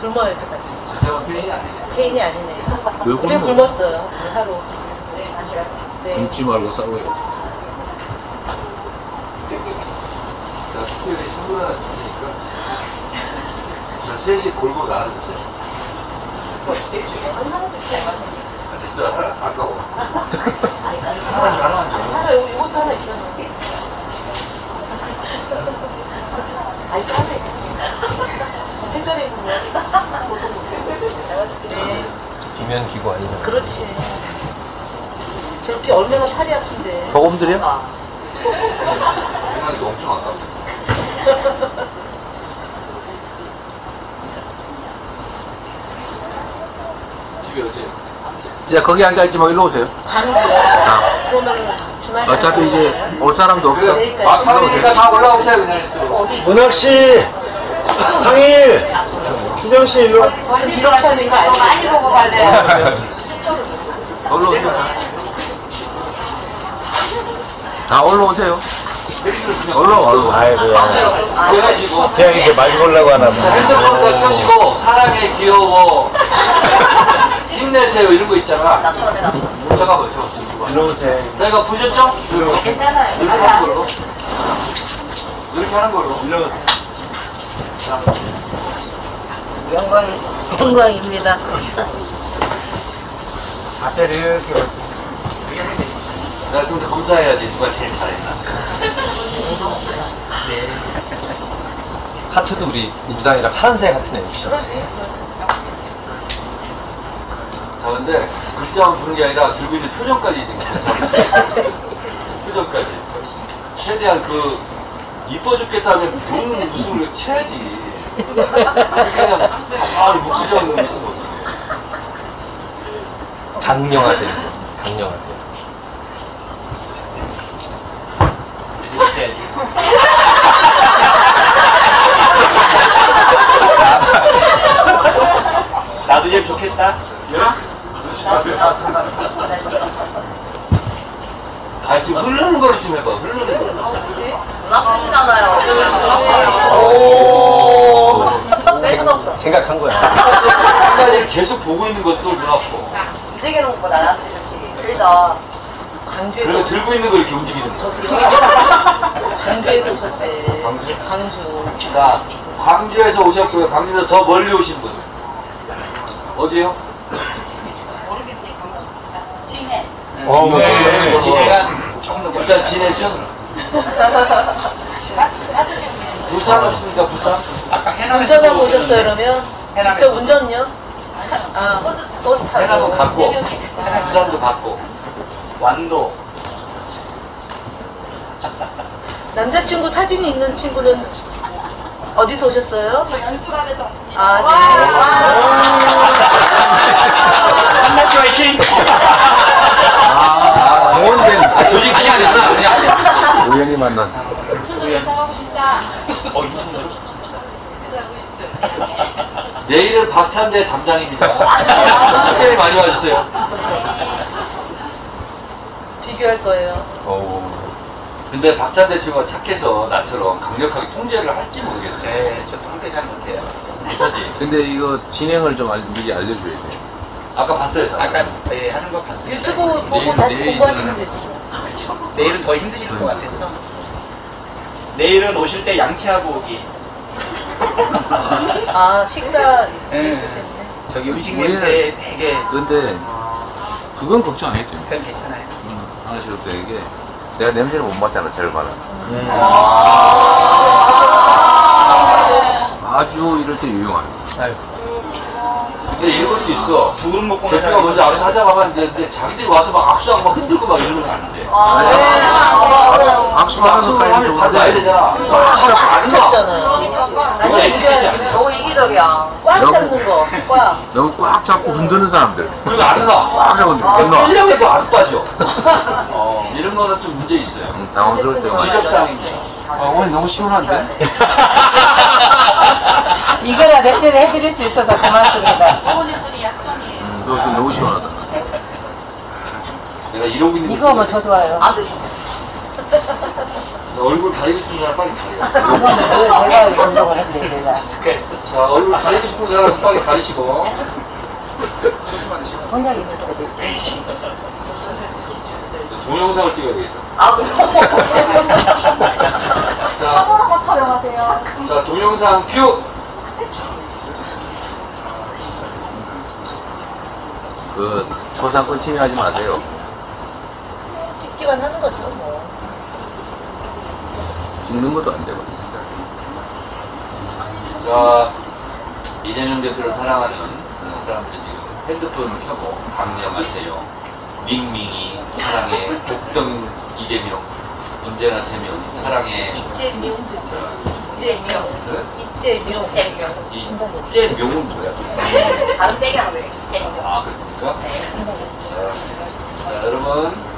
굶어요, 저 같이. 진정한 페인이 아니네. 페인이 아니네. 왜 우리 굶어? 굶었어요, 하루. 네. 굶지 말고 싸워야지. 나 투표에 선물 하나 줬으니까. 나 셋이 골고 나눠줬어요. 어떻게 해줘요? 하나도 있지 않아요? 됐어. 아까워. 하나, 여기 이것도 하나 있잖아. 아이, 까네. 색깔이 거야. 네. 김현 기구 아니면 그렇지. 저렇게 얼마나 팔이 아픈데. 소금 들여? 생각이 엄청 아까워. 집이 어디에요? 자, 거기 앉아있지 말고 일로 오세요. 주말에. 어차피 이제 올 사람도 없어. 막판이니까 다 올라오세요 그냥. 문학 씨, 상일, 희정 씨 일로. 거 알지? 많이 보고 갈래요. 올라오세요. 다 올라오세요. 올라와, 올라와. 아이고야. 그래가지고 그냥 이렇게 말 걸려고 하나 보네. 핸드폰을 켜시고 사랑해 귀여워 힘내세요 이런 거 있잖아. 잠깐만 저. 일로 오세요. 내가 보셨죠? 괜찮아요. 이렇게 하는 걸로. 이렇게 하는 걸로. 일로 오세요. 영광, 영광입니다. 앞에를 이렇게 보세요. 내가 좀더 검사해야지 누가 제일 잘했나. 하트도 우리 민주당이랑 파란색 하트네 역시. 자 근데 글자만 부른 게 아니라 들고 있는 표정까지 지금 괜찮으세요. 표정까지. 최대한 그 이뻐 죽겠다 하면 눈 웃음을 쳐야지. 강령하세요. 강령하세요 나도 좀 좋겠다 아 지금 흐르는 거를 좀 해봐 흐르는 거 눈 아프시잖아요. 오. 생각한 거야. 한 가지를 계속 보고 있는 것도 눈 아파. 움직이는 것보다 낫지, 솔직히. 그래서 광주에서 그리고 들고 있는 거 이렇게 움직이는 거. 광주에서 오셨대. 광주? 광주. 자, 광주에서 오셨고요. 광주에서 더 멀리 오신 분. 어디요? 진해. 어, 네. 진해가 일단 진해시 부산 없습니까? 부산? 운전하고 오셨어요, 그러면? 직접 운전요? 아, 버스 타고. 해남은 갔고 부산도 갔고 완도. 남자친구 사진이 있는 친구는 어디서 오셨어요? 저 연수갑에서 왔습니다. 아, 한나 씨 화이팅! 아, 동원된 아, 조직 아니 아니 아니 아니 우연히 만난. 싶다. 어, 싶다. 내일은 박찬대 담당입니다 특별히 많이 와주세요 비교할 거예요. 근데 박찬대 친구가 착해서 나처럼 강력하게 통제를 할지 모르겠어요 네, 저 통제 잘 못해요. 못하지 근데 이거 진행을 좀 알, 미리 알려줘야 돼. 아까 봤어요 다. 아까 예, 하는 거 봤어요. 유튜브 보고 내일, 다시 내일 공부하시면 되지. 내일은 더 힘드실 것 같아서. 내일은 오실 때 양치하고 오기. 아, 식사. 예. 저기 음식 우리는- 냄새 되게 근데 그건 걱정 안 해도 돼. 그건 괜찮아요. 하나씩 도 이게 내가 냄새를 못 맡잖아, 절반은. 아주 이럴 때 유용하네. 근데 이런 것도 있어 두릅 먹고 대표가 먼저 알아서 하자고 하면 안 되는데 자기들이 와서 막 악수하고 막 흔들고 막 이러는 거안 돼. 아니, 악수 하면서 악수를 하면 받아야 좋은데 되잖아. 진짜 안 나. 찼잖아요. 이거 에티켓이 아니야. 너무 이기적이야. 꽉 잡는 거. 꽉. 너무 꽉 잡고 흔드는 사람들. 그리고 안 나. 꽉 잡았는데 안 나. 빠지려고 해도 안 빠져. 어, 이런 거는 좀 문제 있어요. 음, 당황스러울 때가 많아. 지적사항입니다. 아, 오늘 너무 시원한데? 이거라 몇 개를 해드릴 수 있어서 고맙습니다. 어머니 소리 약손이에요. 음, 너 지금 너무 시원하다. 내가 이러고 있는 거 이거 하면 더 좋아요. 안 돼. 얼굴 가리고 싶은 사람 빨리 가려. 이거는 내가 운동을 했는데 내가. 스크래스. 자, 얼굴 가리고 싶은 사람 빨리 가리시고. 혼자 있을 때도 동영상을 찍어야 되겠다. 아, 그럼. 자, 촬영하세요. 자, 동영상 큐! 그 초상권 침해하지 마세요. 찍기만 하는 거죠, 뭐. 찍는 것도 안 되고. 자, 이재명 대표를 사랑하는 어, 사람들이 지금 핸드폰을 켜고 강령하세요. 밍밍이 사랑해. 복덩 이재명. 언제나 재명. 사랑해. 이재명도 있어요. 이재명. 네? 이재명. 재명. 이 이재명은 뭐야? 세게 하면 재명. 아, 그렇습니까? 자, 자, 여러분.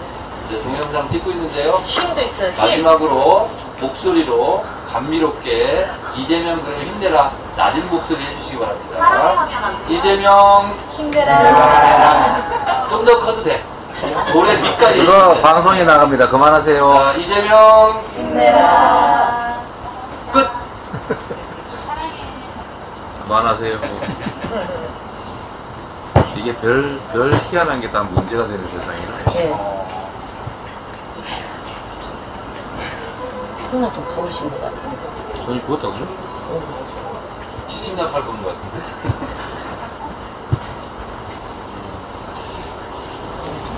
이제 동영상 찍고 있는데요. 힘도 있어요. 힘. 마지막으로 목소리로 감미롭게 이재명 그럼 힘내라 낮은 목소리 해주시기 바랍니다. 이재명 힘내라. 좀 더 커도 돼. 노래 밑까지 이거. 방송에 나갑니다. 그만하세요. 자, 이재명 힘내라. 그만하세요. 이게 별, 별 희한한 게 다 문제가 되는 세상이라. 네. 손을 좀 부으신 것 같은데. 손이 부었다고요? 시침납할 건것 같은데.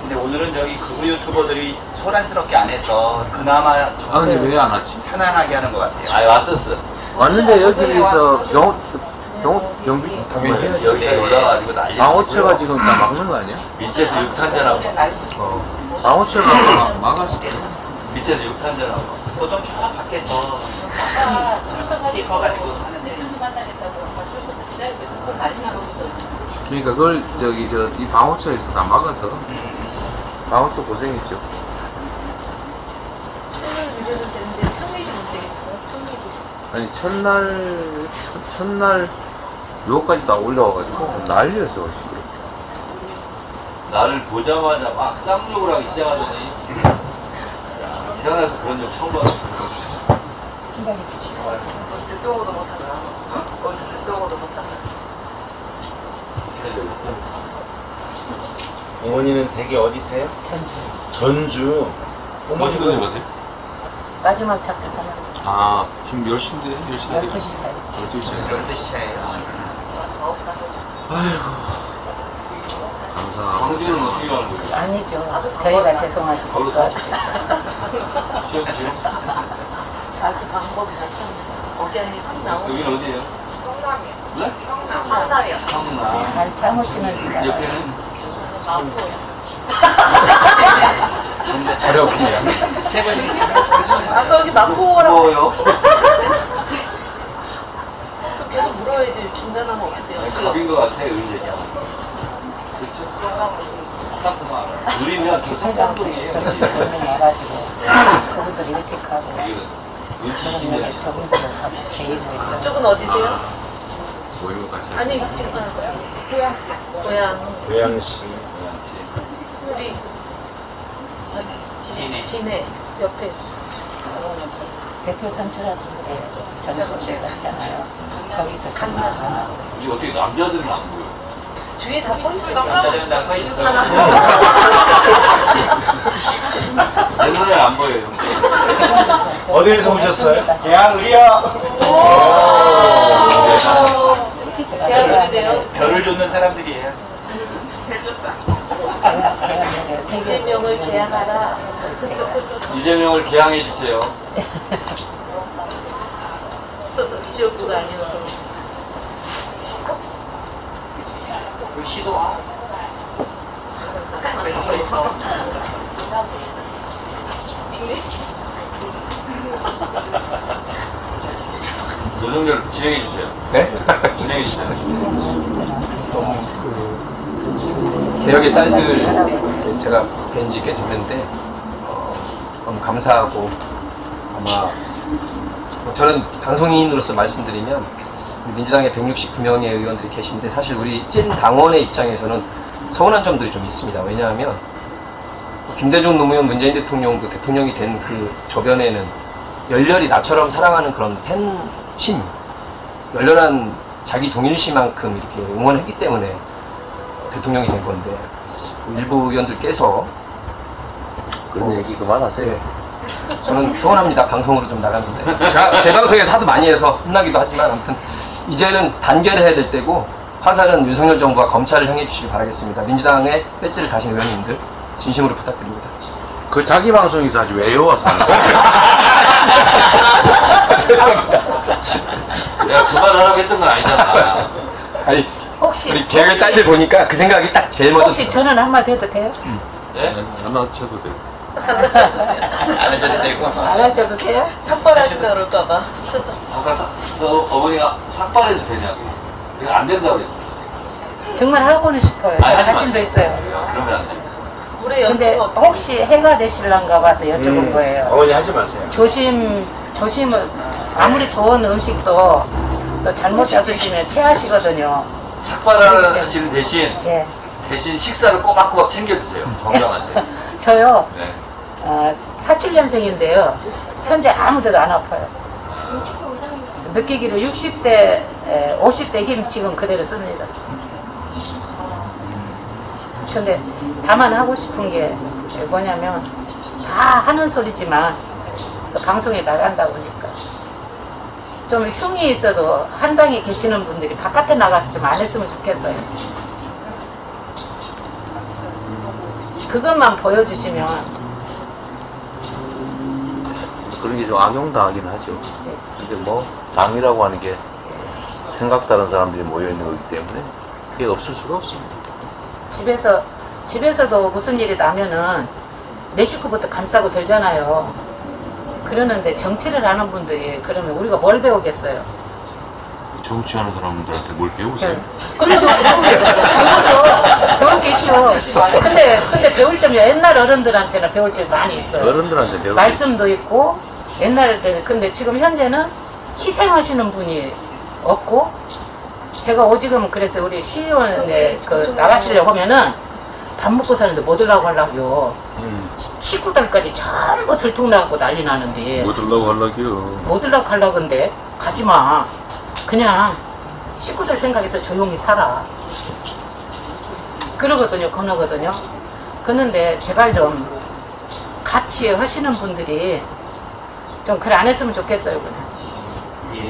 근데 오늘은 저기 극우 유튜버들이 소란스럽게 안 해서 그나마 좀 아, 근데 왜 안 왔지? 편안하게 하는 것 같아요. 아, 왔었어. 왔는데 여기서 경, 경, 경비, 여기까지 올라가지고 난리. 방호체가 지금 다 막는 거 아니야? 밑에서 육탄전하고 방호체가 막, 막았어. 밑에서 육탄전하고. 보통 저 밖에서 스피커 가지고 하는데 그러니까 그걸 저기 저 이 방호체에서 다 막아서 방호체 고생했죠. 아니 첫날 첫, 첫날 요까지 다 올라와가지고 난리였어 지금. 나를 보자마자 막 쌍욕을 하기 시작하더니 야, 태어나서 그런 적 처음 봤어. 듣도 보도 못하더라. 어디서 듣도 보도 못하더라. 어머니는 댁이 어디세요? 전주. 전주. 어디로 내려가세요? 마지막 잡혀 살았어요. 아, 지금 10시인데, 10시인데. 12시 차였어. 12시. 12시 차예요. 감사합니다. 광주는 어떻게 가는 거예요? 아니죠. 저희가 사? 시험 시험? 가수 방법이 나타납니다. 억양이 확 나오는 여기는 어디예요? 성남이요. 네? 성남이요. 성남. 안 참으시는 옆에는 어렵네요. 아까 여기 마포라고 뭐요? 계속 중단하면 어떡해요? 갑인 것 같아, 의견이야. 그렇죠? 누리면 그 와가지고 그분들 일찍 가고 눈치시면 저분들은 가고 그쪽은 어디세요? 모임을 같이 아니 지금 고향. 고향 고양시. 우리 저기 진해. 진해. 옆에 대표 선출하신 분이 전국에 살잖아요. 거기서 강남. 만났어요. 이 어떻게 남자들은 안 보여? 뒤에 다 서 있어요. 남자들은 다 서 있어. 내 눈에 안 보여요. 어디에서 오셨어요? 의리요. 제가 대학을 돼요. 별을 줬는 사람들이에요. 대한민국의 세계 이재명을 개항하라. 이재명을 개항해 주세요. 지역구가 아니어서. 그 시도 와. 노정렬 진행해 주세요. 네? 진행해 주세요. 개혁의 딸들 제가 뵌지꽤 됐는데 어, 너무 감사하고 아마 뭐 저는 방송인으로서 말씀드리면 우리 민주당에 169명의 의원들이 계신데 사실 우리 찐 당원의 입장에서는 서운한 점들이 좀 있습니다. 왜냐하면 김대중 노무현 문재인 대통령도 대통령이 된 그 저변에는 열렬히 나처럼 사랑하는 그런 팬심, 열렬한 자기 동일시만큼 이렇게 응원했기 때문에 대통령이 된 건데 그 일부 의원들께서 그런 얘기 그만하세요. 네. 저는 서운합니다. 방송으로 좀 나갔는데 제가 제 방송에서 하도 많이 해서 혼나기도 하지만 아무튼 이제는 단결해야 될 때고 화살은 윤석열 정부와 검찰을 향해 주시기 바라겠습니다. 민주당의 배지를 다신 의원님들 진심으로 부탁드립니다. 그 자기 방송에서 아주 외워서 하는 죄송합니다. 내가 그만하라고 했던 건 아니잖아. 아니 혹시 우리 개혁의 딸들 보니까 그 생각이 딱 제일 먼저 혹시 들어요. 저는 한마디 해도 돼요? 네? 안 맞춰도 돼. 안 해도 되고. 안 하셔도 돼요? 삭발하시다 그럴까봐. 아까 사, 저 어머니가 삭발해도 되냐고. 내가 안 된다고 그랬어. 정말 하고는 싶어요. 아니, 저 하지 자신도 마세요. 있어요. 그러면 안 돼. 물에 근데 어떻게 혹시 해가 되실란가 봐서 여쭤본 음, 거예요. 어머니 하지 마세요. 조심, 조심은 아무리 좋은 음식도 또 잘못 잡수시면 체하시거든요. 삭발하시는 대신 예. 대신 식사를 꼬박꼬박 챙겨 드세요. 건강하세요. 저요, 네. 어, 47년생인데요. 현재 아무 데도 안 아파요. 느끼기로 60대, 50대 힘 지금 그대로 씁니다. 근데 다만 하고 싶은 게 뭐냐면 다 하는 소리지만 또 방송에 나간다 보니까 좀 흉이 있어도 한 당에 계시는 분들이 바깥에 나가서 좀 안 했으면 좋겠어요. 그것만 보여주시면 그런 게 좀 악용당하긴 하죠. 근데 뭐 당이라고 하는 게 생각 다른 사람들이 모여 있는 거기 때문에 그게 없을 수가 없습니다. 집에서 집에서도 무슨 일이 나면은 내 식구부터 감싸고 들잖아요. 그러는데 정치를 하는 분들이 그러면 우리가 뭘 배우겠어요? 정치하는 사람들한테 뭘 배우세요? 그러죠. 배우죠. 배울 게 있죠. 근데 근데 배울 점이 옛날 어른들한테는 배울 점이 많이 있어요. 어른들한테 배울 게 말씀도 있고 옛날에 근데 지금 현재는 희생하시는 분이 없고 제가 오지금 그래서 우리 시의원에 그 나가시려고 하면은 밥 먹고 사는데 뭐 들라고 하려고요. 음. 식구들까지 전부 들통나고 난리 나는데 뭐 들라고 하려고요. 뭐 들라고 하려고 근데 가지 마. 그냥 식구들 생각해서 조용히 살아. 그러거든요, 그러거든요. 그런데 제발 좀 같이 하시는 분들이 좀 그래 안 했으면 좋겠어요, 그냥.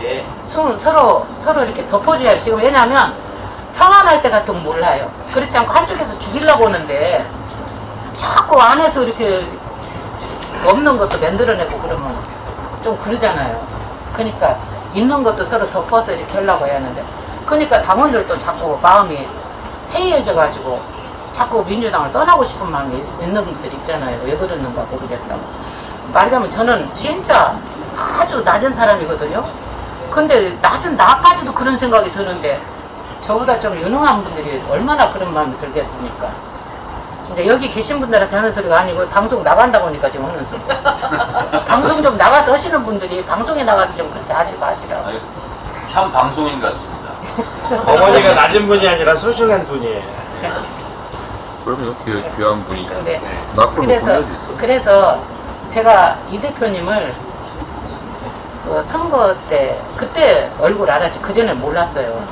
예. 수- 서로 서로 이렇게 덮어줘야 지금 왜냐하면 평안할 때 같으면 몰라요. 그렇지 않고 한쪽에서 죽이려고 하는데 자꾸 안에서 이렇게 없는 것도 만들어내고 그러면 좀 그러잖아요. 그러니까 있는 것도 서로 덮어서 이렇게 하려고 해야 하는데 그러니까 당원들도 자꾸 마음이 해이해져 가지고 자꾸 민주당을 떠나고 싶은 마음이 있- 있는 분들 있잖아요. 왜 그러는가 모르겠다고. 말하자면 저는 진짜 아주 낮은 사람이거든요. 근데 낮은 나까지도 그런 생각이 드는데 저보다 좀 유능한 분들이 얼마나 그런 마음이 들겠습니까? 근데 여기 계신 분들한테 하는 소리가 아니고 방송 나간다고 하니까 지금 하는 소리. 방송 좀 나가서 하시는 분들이 방송에 나가서 좀 그렇게 하지 마시라고. 참 방송인 같습니다. 어머니가 낮은 분이 아니라 소중한 분이에요. 그러면 귀, 귀한 분이 근데 나쁜 그래서 분이 있어. 그래서 제가 이 대표님을 그 선거 때 그때 얼굴 알았지 그 전에 몰랐어요.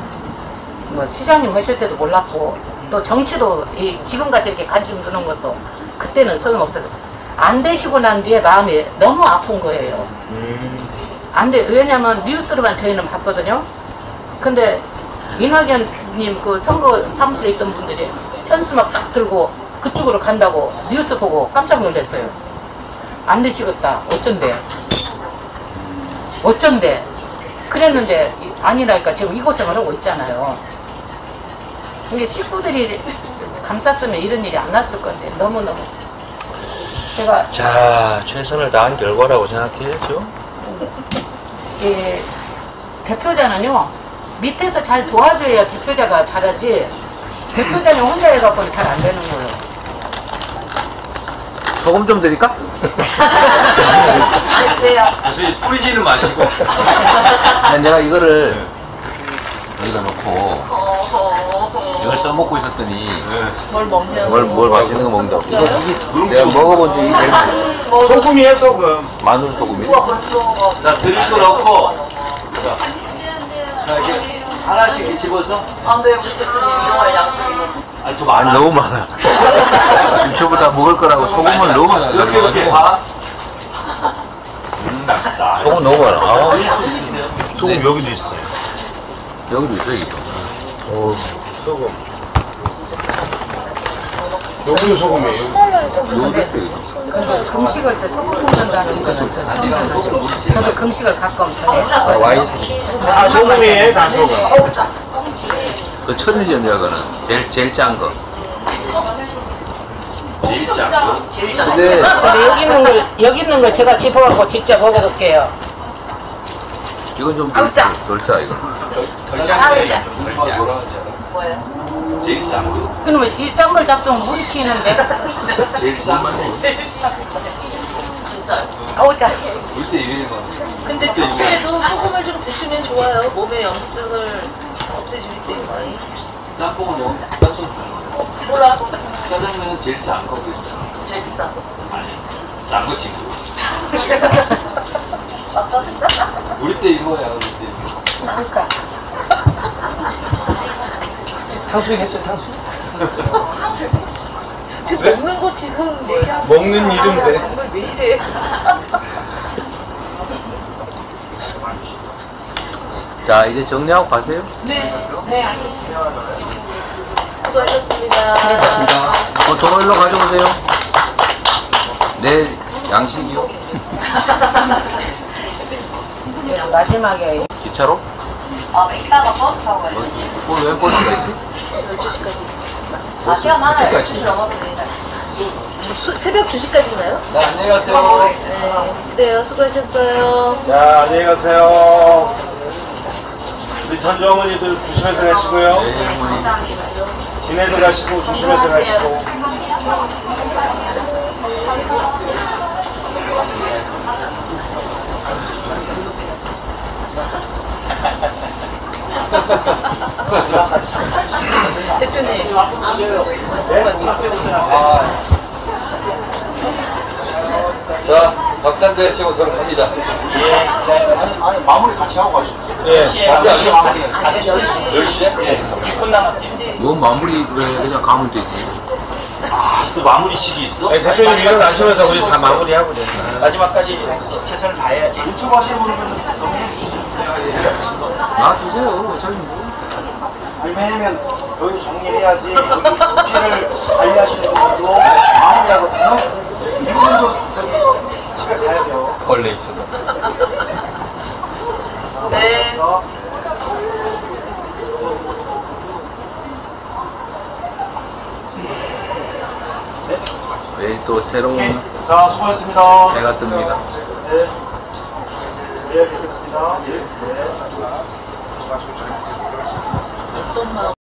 뭐 시장님 하실 때도 몰랐고 또 정치도 이 지금같이 이렇게 관심 두는 것도 그때는 소용없어요. 안 되시고 난 뒤에 마음이 너무 아픈 거예요. 안 돼. 왜냐면 뉴스로만 저희는 봤거든요. 근데 이낙연님 그 선거 사무실에 있던 분들이 현수막 딱 들고 그쪽으로 간다고 뉴스 보고 깜짝 놀랐어요. 안 되시겠다. 어쩐데? 어쩐데? 그랬는데 이- 아니라니까 지금 이 고생을 하고 있잖아요. 이게 식구들이 감쌌으면 이런 일이 안 났을 건데 너무너무 제가 자, 최선을 다한 결과라고 생각해야죠. 이 대표자는요 밑에서 잘 도와줘야 대표자가 잘하지 대표자는 혼자 해갖고는 잘 안 되는 거예요. 소금 좀 드릴까? 사실 뿌리지는 마시고. 내가 이거를 여기다 놓고 이걸 떠먹고 있었더니 뭘 먹냐? 뭘, 뭘 맛있는 거 먹는다고. 이거 이게 내가 먹어본 적이 제일 소금이에요, 소금. 마늘 소금이. 자, 드릴 거 넣고. 자, 자, 이렇게 하나씩 집어서. 안 돼, 우리 대표님 이런 거 양식이고. 아니, 좀 아니, 너무 많아. 저보다 먹을 거라고 소금을 너무 많아. 이렇게 이렇게 다. 소금 너무 많아. 아우. 소금 여기도 있어요. 여기도 있어, 이게. 오, 소금. 여기도 소금이에요. 근데 근데 금식할 때 소금 먹는다는 거는 저 처음 들어요. 저도 금식을 가끔 전에 와인 다 소금이에요, 다 소금. 그 천일염 약은 제일, 제일 짠 거. 제일 짜. 근데 근데 여기 있는 걸 여기 있는 걸 제가 집어갖고 직접 먹어볼게요. 이건 좀 덜, 덜 짜, 이거. 덜 짠데. 덜 짜. 뭐예요? 제일 싼 거. 그러면 이 짠걸 잡수면 물이 튀는데 제일 싼 거. 아우 짜. 물때 이러는 거. 근데 평소에도 소금을 좀 드시면 좋아요. 몸의 염증을 없애주기 때문에. 짬뽕은 너무 짬뽕 거. 몰라. 짜장면은 제일 싼 거. 그죠? 제일 비싸서. 아니, 싼 거 친구. 아까 진짜? 우리 때 이거야, 우리 때 이거. 그러니까 탕수육 했어요, 탕수육? 지금 먹는 거 지금 얘기하는 먹는 거 이름인데. 정말 왜 이래? 자, 이제 정리하고 가세요. 네, 네, 알겠습니다. 수고하셨습니다. 어, 저거 일로 가져오세요. 내 양식이요. 마지막에 기차로? 어, 이따가 버스 타고 가요. 오늘 왜 버스가 있지? 12시까지. 아, 시간 많아요. 12시 넘어서 되니까. 수, 새벽 2시까지인가요? 네, 안녕히 가세요. 네, 그래요. 수고하셨어요. 자, 안녕히 가세요. 우리 전주 어머니들 조심해서 가시고요. 지내들 가시고 조심해서 가시고. 대표 대표님. 자, 박찬대 최고토론 갑니다. 아니, 마무리 같이 하고 가시죠. 예. 마무리 안 했어? 10시에? 넌 마무리 왜 그냥 가면 되지? 또 마무리 식이 있어? 네, 대표님 일어나시면서 우리 다 마무리하고 돼. 마지막까지 최선을 다해야지. 유튜브 하시는 분들은 너무 해주시죠. 놔두세요. 어차피 뭐. 아니, 왜냐면 여기 정리해야지 여기 관리하시는 분들도 마무리하거든요. 이분도 저기 집에 가야 돼요. 벌레 있어. 네. 내일 또 새로운 자, 수고하셨습니다. 해가 뜹니다. 네. 내일 뵙겠습니다. 예. 네.